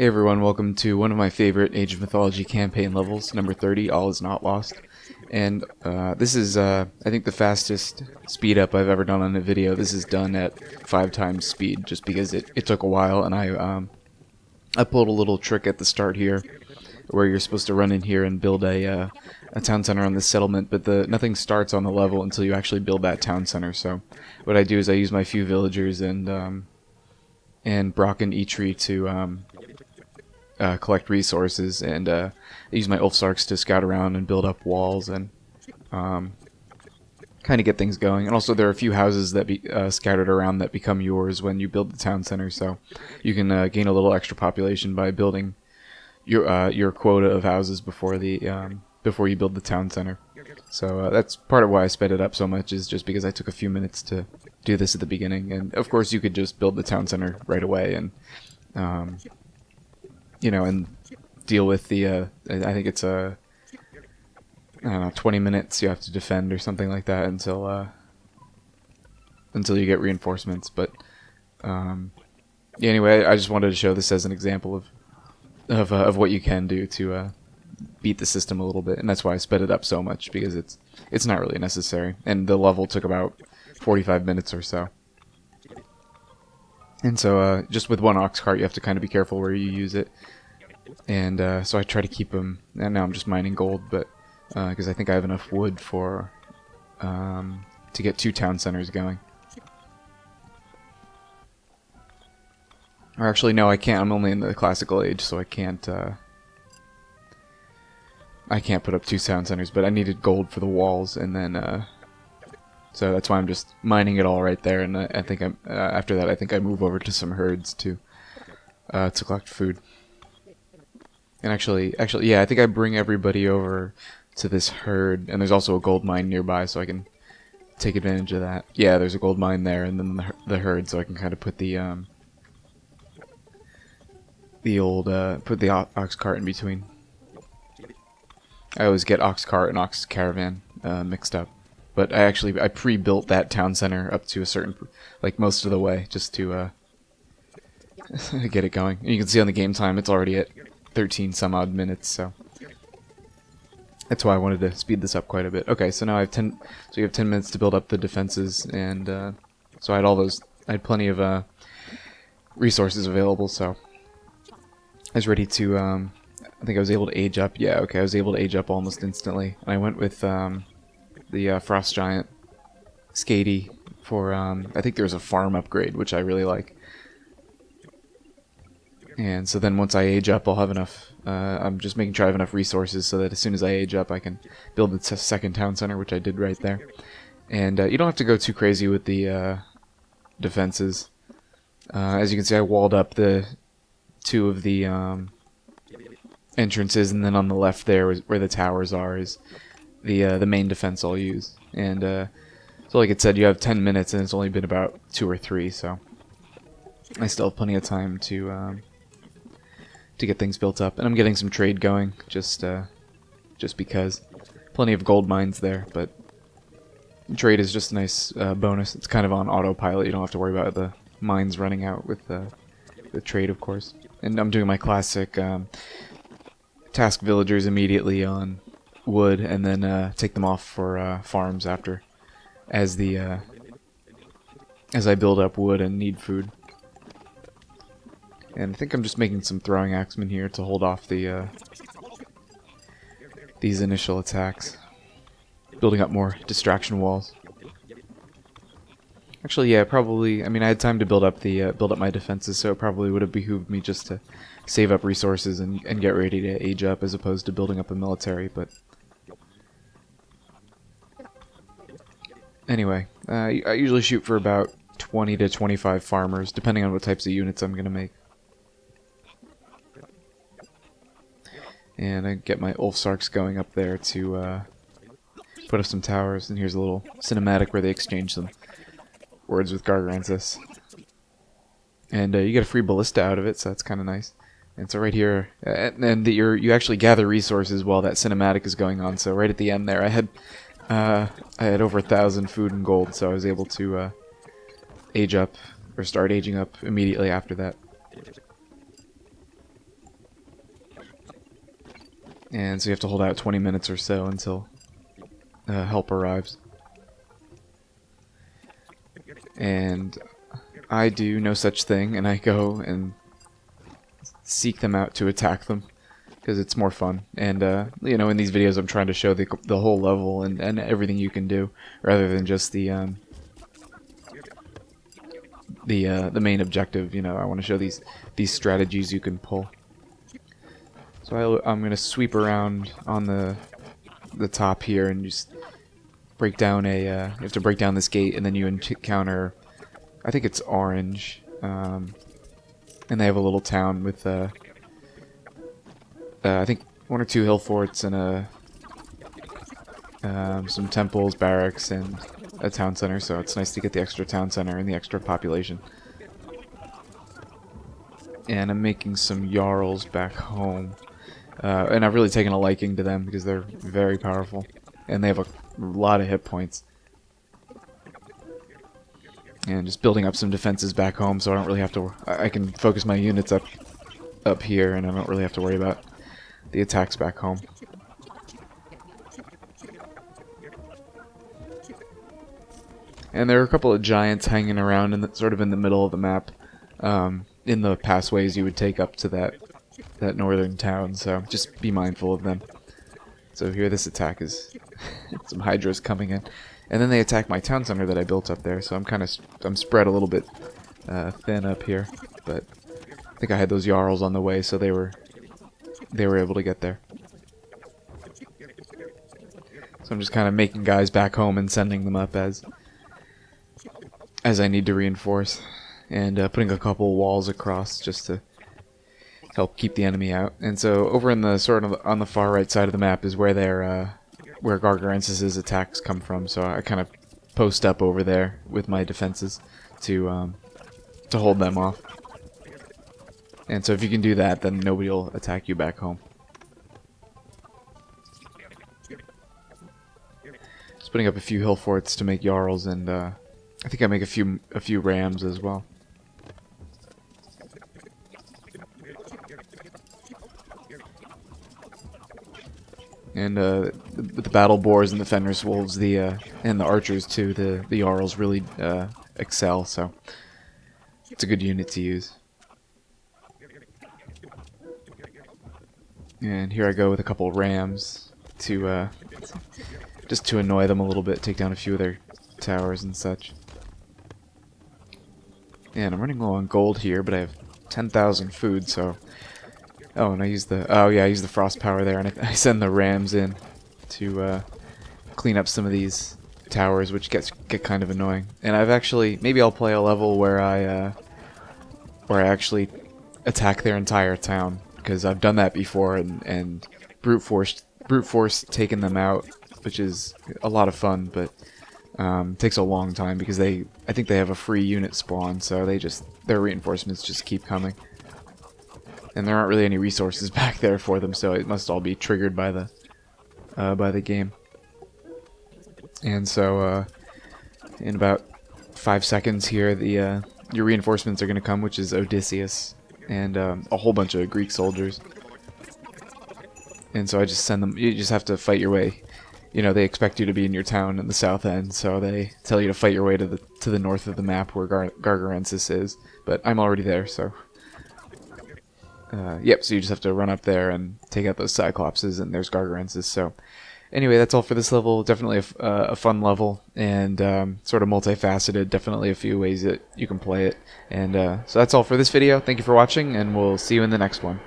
Hey everyone, welcome to one of my favorite Age of Mythology campaign levels, number 30, All Is Not Lost. And uh, this is, uh, I think, the fastest speed up I've ever done on a video. This is done at five times speed, just because it, it took a while, and I, um, I pulled a little trick at the start here, where you're supposed to run in here and build a, uh, a town center on this settlement, but the nothing starts on the level until you actually build that town center. So what I do is I use my few villagers and, um, and Brokk and Eitri to, um, uh, collect resources and uh, use my Ulfsarks to scout around and build up walls and um, kind of get things going. And also, there are a few houses that be uh, scattered around that become yours when you build the town center, so you can uh, gain a little extra population by building your uh, your quota of houses before the um, before you build the town center. So uh, that's part of why I sped it up so much is just because I took a few minutes to do this at the beginning. And of course, you could just build the town center right away and um, you know, and deal with the. Uh, I think it's a. I don't know, 20 minutes you have to defend or something like that until uh, until you get reinforcements. But um, anyway, I just wanted to show this as an example of of, uh, of what you can do to uh, beat the system a little bit, and that's why I sped it up so much because it's it's not really necessary, and the level took about 45 minutes or so. And so, uh, just with one ox cart, you have to kind of be careful where you use it. And uh, so I try to keep them. And now I'm just mining gold, but because uh, I think I have enough wood for um, to get two town centers going. Or actually, no, I can't. I'm only in the classical age, so I can't. Uh, I can't put up two town centers, but I needed gold for the walls, and then uh, so that's why I'm just mining it all right there, and I, I think I'm uh, after that I think I move over to some herds to uh, to collect food. And actually, actually, yeah, I think I bring everybody over to this herd, and there's also a gold mine nearby, so I can take advantage of that. Yeah, there's a gold mine there, and then the, the herd, so I can kind of put the um the old uh put the ox cart in between. I always get ox cart and ox caravan uh, mixed up. But I actually I pre-built that town center up to a certain like most of the way just to uh, get it going. And you can see on the game time it's already at 13 some odd minutes, so that's why I wanted to speed this up quite a bit. Okay, so now I have 10 so you have 10 minutes to build up the defenses and uh, so I had all those I had plenty of uh, resources available, so I was ready to um, I think I was able to age up. Yeah, okay, I was able to age up almost instantly. And I went with um, the uh, Frost Giant Skadi for, um, I think there's a farm upgrade, which I really like. And so then once I age up, I'll have enough, uh, I'm just making sure I have enough resources so that as soon as I age up, I can build the second town center, which I did right there. And uh, you don't have to go too crazy with the uh, defenses. Uh, as you can see, I walled up the two of the um, entrances, and then on the left there, where the towers are, is the uh, the main defense I'll use. And uh, so, like it said, you have 10 minutes, and it's only been about two or three, so I still have plenty of time to um, to get things built up. And I'm getting some trade going, just uh, just because. Plenty of gold mines there, but trade is just a nice uh, bonus. It's kind of on autopilot. You don't have to worry about the mines running out with the, the trade, of course. And I'm doing my classic um, task villagers immediately on wood and then uh, take them off for uh, farms after as the uh, as I build up wood and need food. And I think I'm just making some throwing axemen here to hold off the uh, these initial attacks. Building up more distraction walls. Actually, yeah, probably. I mean, I had time to build up the uh, build up my defenses, so it probably would have behooved me just to save up resources and, and get ready to age up, as opposed to building up a military. But Anyway, uh, I usually shoot for about 20 to 25 farmers, depending on what types of units I'm going to make. And I get my Ulfsarks going up there to uh, put up some towers, and here's a little cinematic where they exchange some words with Gargarensis. And uh, you get a free ballista out of it, so that's kind of nice. And so right here, and, and the, you actually gather resources while that cinematic is going on. So right at the end there, I had uh, I had over a thousand food and gold, so I was able to uh, age up, or start aging up immediately after that. And so you have to hold out 20 minutes or so until uh, help arrives. And I do no such thing, and I go and seek them out to attack them because it's more fun. And uh, you know, in these videos, I'm trying to show the the whole level and and everything you can do, rather than just the um, the uh, the main objective. You know, I want to show these these strategies you can pull. So I, I'm gonna sweep around on the the top here and just break down a. Uh, you have to break down this gate, and then you encounter. I think it's orange. Um, and they have a little town with uh, uh, I think one or two hill forts and a um, some temples, barracks, and a town center. So it's nice to get the extra town center and the extra population. And I'm making some Jarls back home. Uh, and I've really taken a liking to them because they're very powerful. And they have a lot of hit points. And just building up some defenses back home so I don't really have to... I can focus my units up up here and I don't really have to worry about the attacks back home. And there are a couple of giants hanging around in the, sort of in the middle of the map, um, in the passways you would take up to that that northern town. So just be mindful of them. So here, this attack is some hydras coming in, and then they attack my town center that I built up there. So I'm kind of I'm spread a little bit uh, thin up here, but I think I had those Jarls on the way, so they were they were able to get there. So I'm just kind of making guys back home and sending them up as as I need to reinforce, and uh, putting a couple walls across just to help keep the enemy out. And so over in the sort of on the far right side of the map is where their uh, where Gargarensis' attacks come from. So I kind of post up over there with my defenses to um, to hold them off. And so if you can do that, then nobody will attack you back home. Just putting up a few hill forts to make Jarls, and uh, I think I make a few a few rams as well. And uh, the, the, battle boars and the fenris wolves, the uh, and the archers too, the the Jarls really uh, excel. So it's a good unit to use. And here I go with a couple of rams to uh, just to annoy them a little bit, take down a few of their towers and such. And I'm running low on gold here, but I have 10,000 food, so... Oh, and I use the... Oh, yeah, I use the frost power there, and I, I send the rams in to uh, clean up some of these towers, which gets get kind of annoying. And I've actually... Maybe I'll play a level where I... Uh, where I actually attack their entire town because I've done that before and, and brute force brute force taking them out, which is a lot of fun, but um, takes a long time because they I think they have a free unit spawn, so they just their reinforcements just keep coming, and there aren't really any resources back there for them, so it must all be triggered by the uh, by the game. And so uh, in about five seconds here, the uh, your reinforcements are going to come, which is Odysseus and um, a whole bunch of Greek soldiers. And so I just send them. You just have to fight your way. You know, they expect you to be in your town in the south end, so they tell you to fight your way to the to the north of the map where Gar Gargarensis is. But I'm already there, so. Uh, yep, so you just have to run up there and take out those Cyclopses, and there's Gargarensis. So, anyway, that's all for this level. Definitely a, uh, a fun level and um, sort of multifaceted. Definitely a few ways that you can play it. And uh, so that's all for this video. Thank you for watching, and we'll see you in the next one.